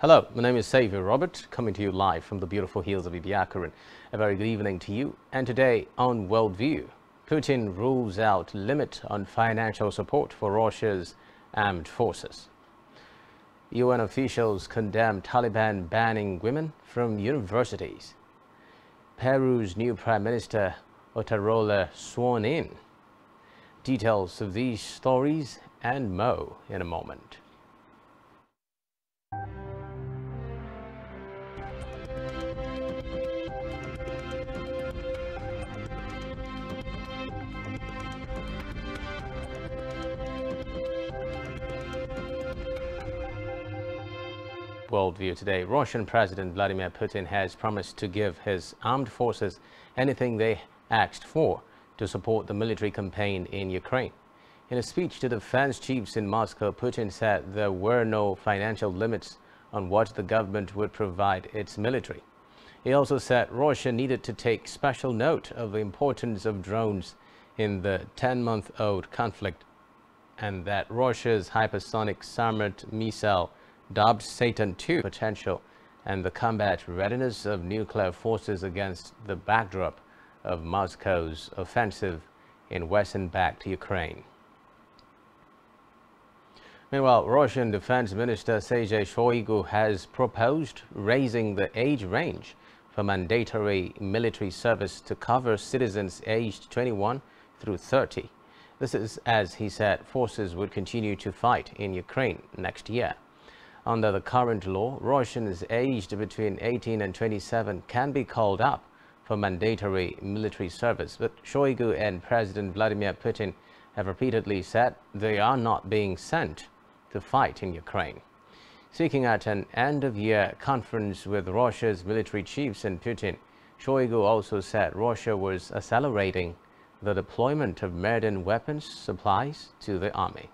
Hello, my name is Xavier Robert, coming to you live from the beautiful hills of Ibiakuran. A very good evening to you. And today on Worldview, Putin rules out limit on financial support for Russia's armed forces. UN officials condemn Taliban banning women from universities. Peru's new Prime Minister Otarola sworn in. Details of these stories and more in a moment. Worldview today, Russian President Vladimir Putin has promised to give his armed forces anything they asked for to support the military campaign in Ukraine. In a speech to the defense chiefs in Moscow, Putin said there were no financial limits on what the government would provide its military. He also said Russia needed to take special note of the importance of drones in the 10-month-old conflict and that Russia's hypersonic Sarmat missile dubbed Satan II potential and the combat readiness of nuclear forces against the backdrop of Moscow's offensive in western-backed Ukraine. Meanwhile, Russian Defense Minister Sergei Shoigu has proposed raising the age range for mandatory military service to cover citizens aged 21 through 30. This is as he said forces would continue to fight in Ukraine next year. Under the current law, Russians aged between 18 and 27 can be called up for mandatory military service, but Shoigu and President Vladimir Putin have repeatedly said they are not being sent to fight in Ukraine. Speaking at an end-of-year conference with Russia's military chiefs and Putin, Shoigu also said Russia was accelerating the deployment of modern weapons supplies to the army.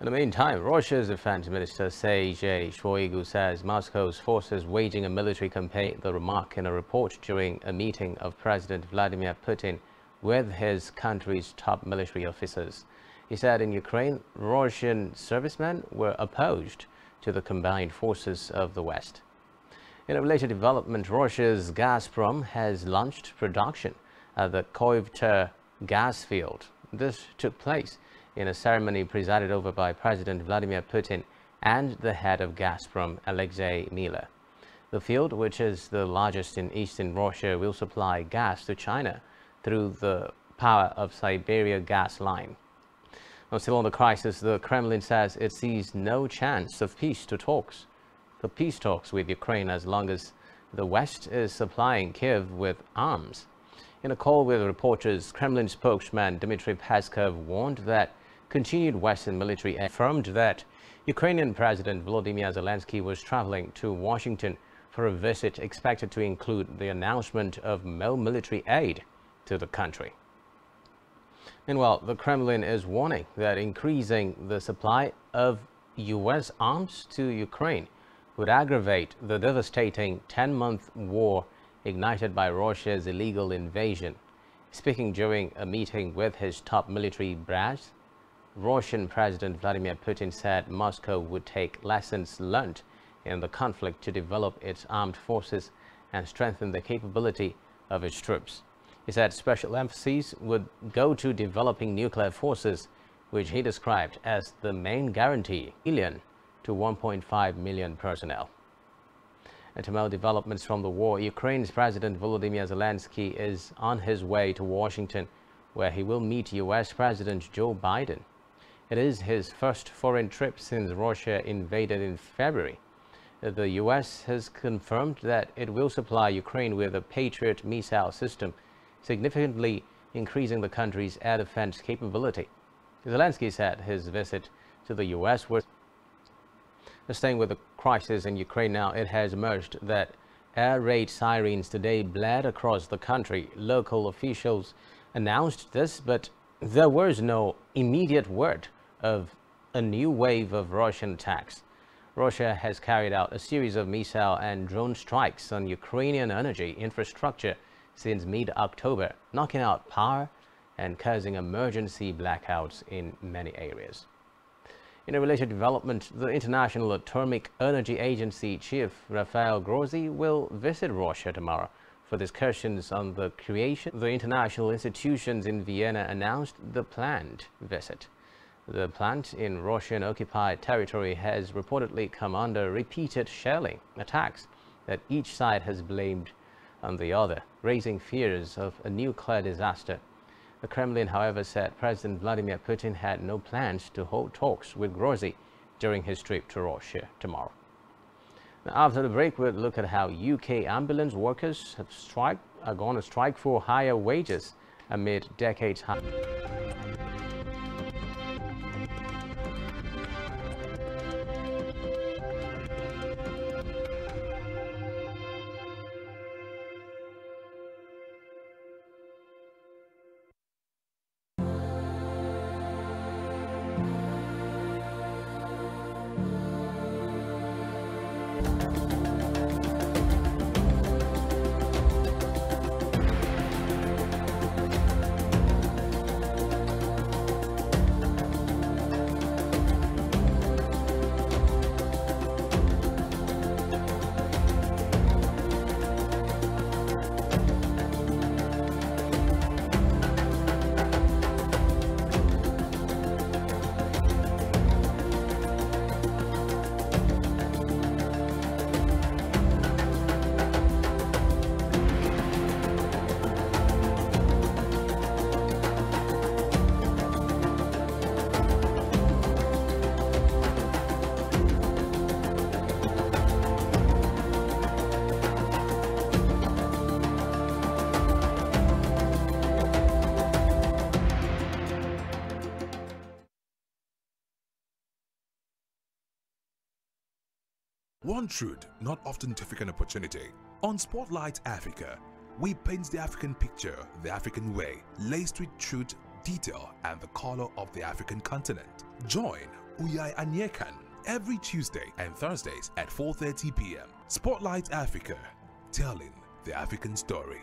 In the meantime, Russia's defense minister Sergei Shoigu says Moscow's forces waging a military campaign, the remark in a report during a meeting of President Vladimir Putin with his country's top military officers. He said in Ukraine, Russian servicemen were opposed to the combined forces of the West. In a related development, Russia's Gazprom has launched production at the Kovykta gas field. This took place in a ceremony presided over by President Vladimir Putin and the head of Gazprom, Alexei Miller. The field, which is the largest in eastern Russia, will supply gas to China through the power of Siberia gas line. Now, still on the crisis, the Kremlin says it sees no chance of peace to talks, the peace talks with Ukraine as long as the West is supplying Kiev with arms. In a call with reporters, Kremlin spokesman Dmitry Peskov warned that continued Western military affirmed that Ukrainian President Volodymyr Zelensky was traveling to Washington for a visit expected to include the announcement of more military aid to the country. Meanwhile, the Kremlin is warning that increasing the supply of U.S. arms to Ukraine would aggravate the devastating 10-month war ignited by Russia's illegal invasion. Speaking during a meeting with his top military brass, Russian President Vladimir Putin said Moscow would take lessons learned in the conflict to develop its armed forces and strengthen the capability of its troops. He said special emphasis would go to developing nuclear forces, which he described as the main guarantee million to 1.5 million personnel. And to more developments from the war, Ukraine's President Volodymyr Zelensky is on his way to Washington, where he will meet U.S. President Joe Biden. It is his first foreign trip since Russia invaded in February. The U.S. has confirmed that it will supply Ukraine with a Patriot missile system, significantly increasing the country's air defense capability. Zelensky said his visit to the U.S. was staying with the crisis in Ukraine now, it has emerged that air raid sirens today bled across the country. Local officials announced this, but there was no immediate word of a new wave of Russian attacks. Russia has carried out a series of missile and drone strikes on Ukrainian energy infrastructure since mid-October, knocking out power and causing emergency blackouts in many areas. In a related development, the International Atomic Energy Agency chief Rafael Grossi will visit Russia tomorrow for discussions on the creation. The international institutions in Vienna announced the planned visit. The plant in Russian-occupied territory has reportedly come under repeated shelling attacks that each side has blamed on the other, raising fears of a nuclear disaster. The Kremlin, however, said President Vladimir Putin had no plans to hold talks with Grossi during his trip to Russia tomorrow. Now, after the break, we'll look at how UK ambulance workers have strike, are going to strike for higher wages amid decades high. One truth not often taken an opportunity. On Spotlight Africa, we paint the African picture the African way, laced with truth, detail, and the color of the African continent. Join Uyai Anyekan every Tuesday and Thursdays at 4.30 p.m. Spotlight Africa, telling the African story.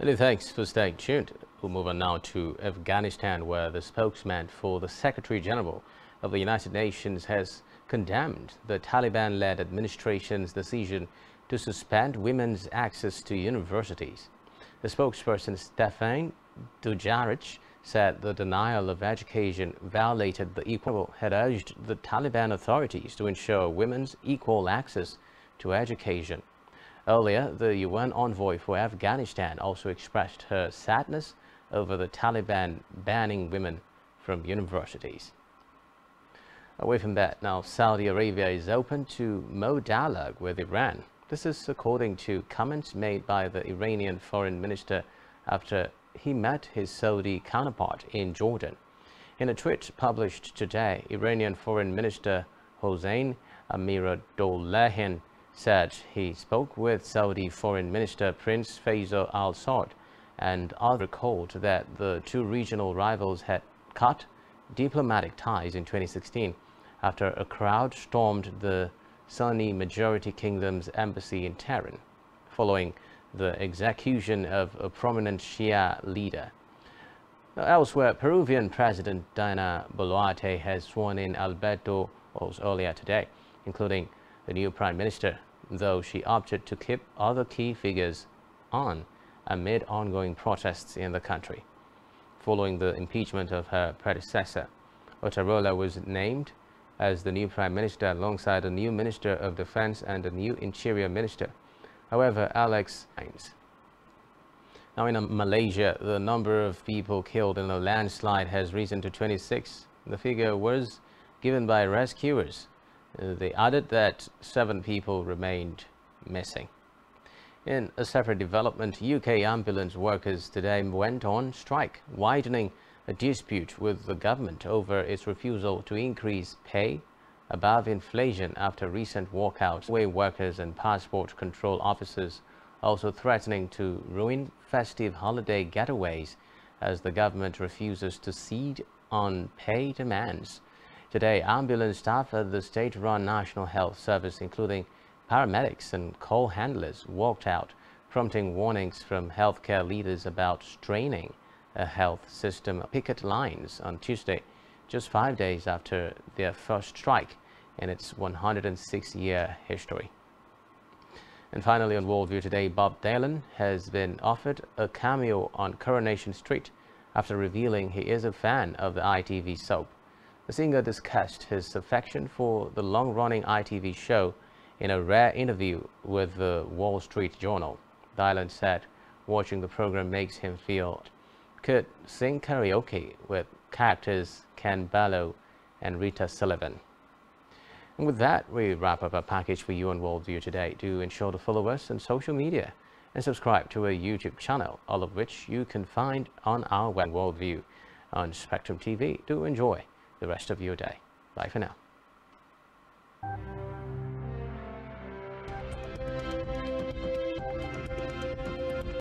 Many thanks for staying tuned. We'll move on now to Afghanistan, where the spokesman for the Secretary General of the United Nations has condemned the Taliban-led administration's decision to suspend women's access to universities. The spokesperson Stefan Dujarric said the denial of education violated the equal had urged the Taliban authorities to ensure women's equal access to education. Earlier, the UN envoy for Afghanistan also expressed her sadness over the Taliban banning women from universities. Away from that, now Saudi Arabia is open to more dialogue with Iran. This is according to comments made by the Iranian foreign minister after he met his Saudi counterpart in Jordan. In a tweet published today, Iranian foreign minister Hossein Amirabdollahian said he spoke with Saudi Foreign Minister Prince Faisal Al Saud and others recalled that the two regional rivals had cut diplomatic ties in 2016 after a crowd stormed the Sunni majority kingdom's embassy in Tehran, following the execution of a prominent Shia leader. Elsewhere, Peruvian President Dina Boluarte has sworn in Alberto earlier today, including the new prime minister, though she opted to keep other key figures on amid ongoing protests in the country. Following the impeachment of her predecessor, Otarola was named as the new prime minister alongside a new minister of defense and a new interior minister. However, Alex Hines. Now in Malaysia, the number of people killed in a landslide has risen to 26. The figure was given by rescuers. They added that seven people remained missing. In a separate development, UK ambulance workers today went on strike, widening a dispute with the government over its refusal to increase pay above inflation after recent walkouts. Way workers and passport control officers also threatening to ruin festive holiday getaways as the government refuses to cede on pay demands. Today, ambulance staff at the state-run National Health Service, including paramedics and call handlers walked out, prompting warnings from healthcare leaders about straining a health system. Picket lines on Tuesday, just five days after their first strike in its 106-year history. And finally, on Worldview today, Bob Dylan has been offered a cameo on Coronation Street after revealing he is a fan of the ITV soap. The singer discussed his affection for the long-running ITV show in a rare interview with the Wall Street Journal. Dylan said watching the program makes him feel could sing karaoke with characters Ken Barlow and Rita Sullivan. And with that, we wrap up our package for you on Worldview today. Do ensure to follow us on social media and subscribe to our YouTube channel, all of which you can find on our web Worldview on Spectrum TV. Do enjoy the rest of your day. Bye for now.